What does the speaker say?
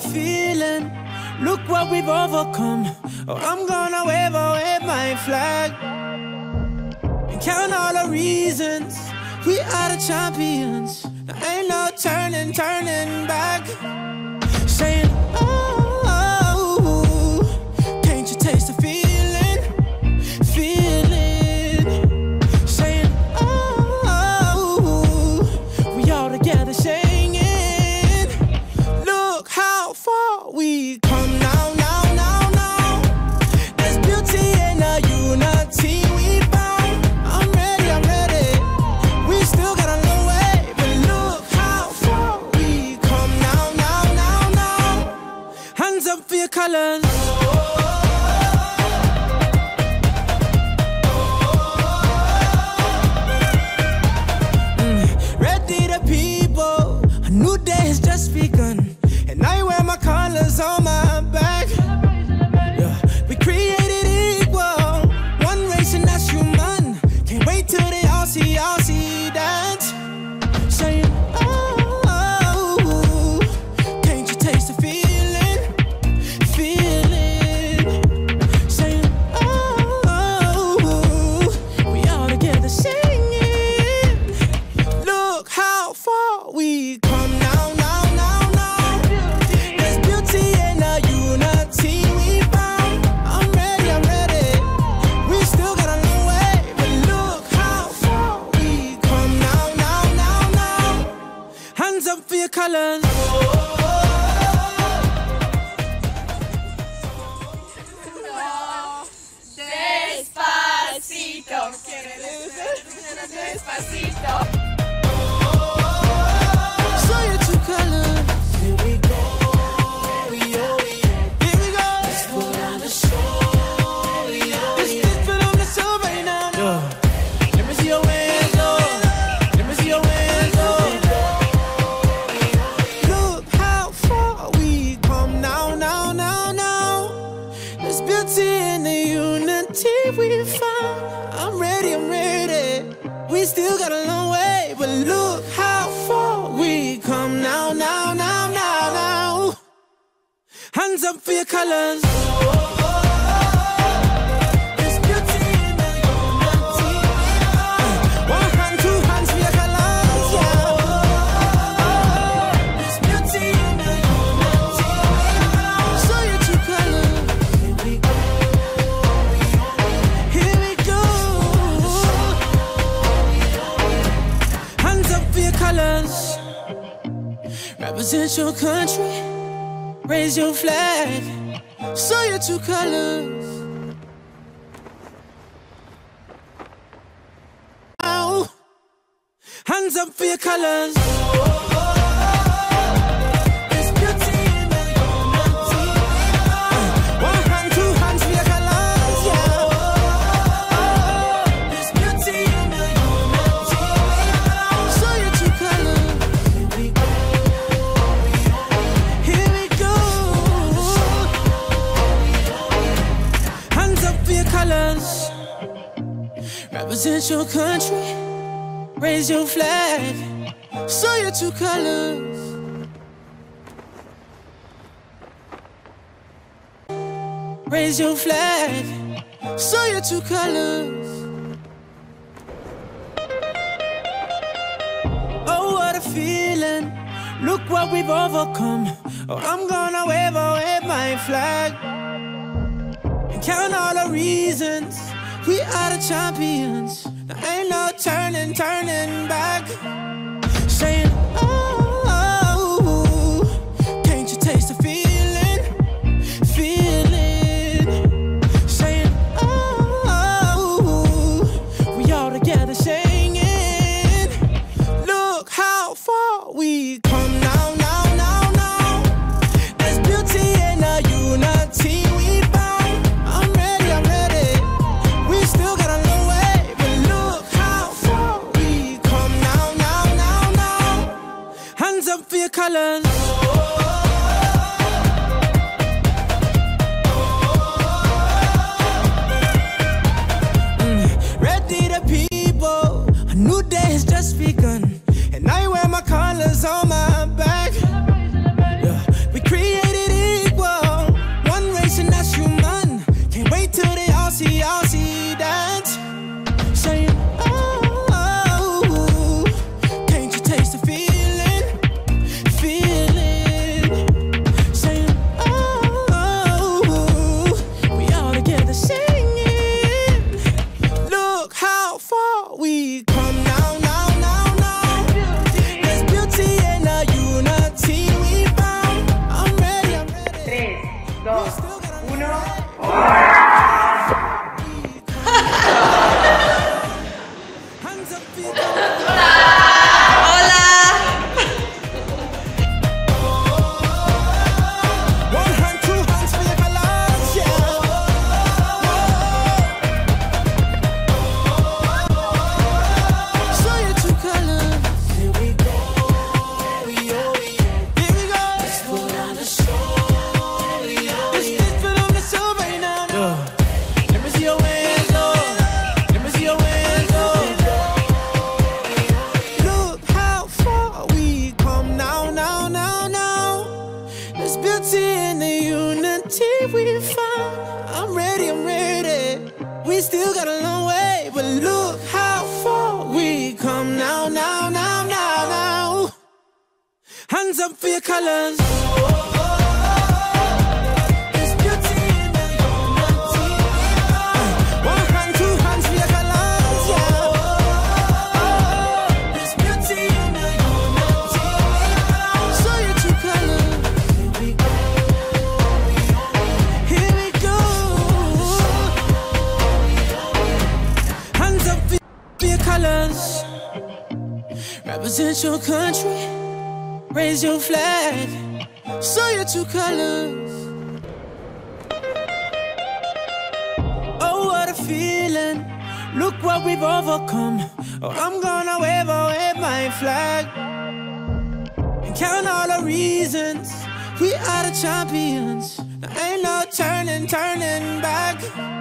feeling. Look what we've overcome. Oh, I'm gonna wave away my flag. And count all the reasons we are the champions. There ain't no turning, turning back. We come now, now, now, now. There's beauty in the unity we found. I'm ready, I'm ready. We still got a long way, but look how far we come now, now, now, now. Hands up for your colors. How far we come now, now, now, now. There's beauty in the unity we found. I'm ready, I'm ready. We still got a long way, but look how far we come now, now, now, now. Hands up for your colors. Despacito. We still got a long way, but look how far we come now, now, now, now, now. Hands up for your colors. Your country. Raise your flag. Show your true colors. Ow. Hands up for your colors. Represent your country. Raise your flag. Show your true colors. Raise your flag. Show your true colors. Oh, what a feeling. Look what we've overcome. Oh, I'm gonna wave away my flag. And count all the reasons we are the champions. There ain't no turning, turning back. Saying, day has just begun. And I wear my colors on my now, now, now, now. Hands up for your colors. Your country, raise your flag, show your two colors. Oh, what a feeling! Look what we've overcome. Oh, I'm gonna wave, away wave my flag and count all the reasons we are the champions. There ain't no turning, turning back.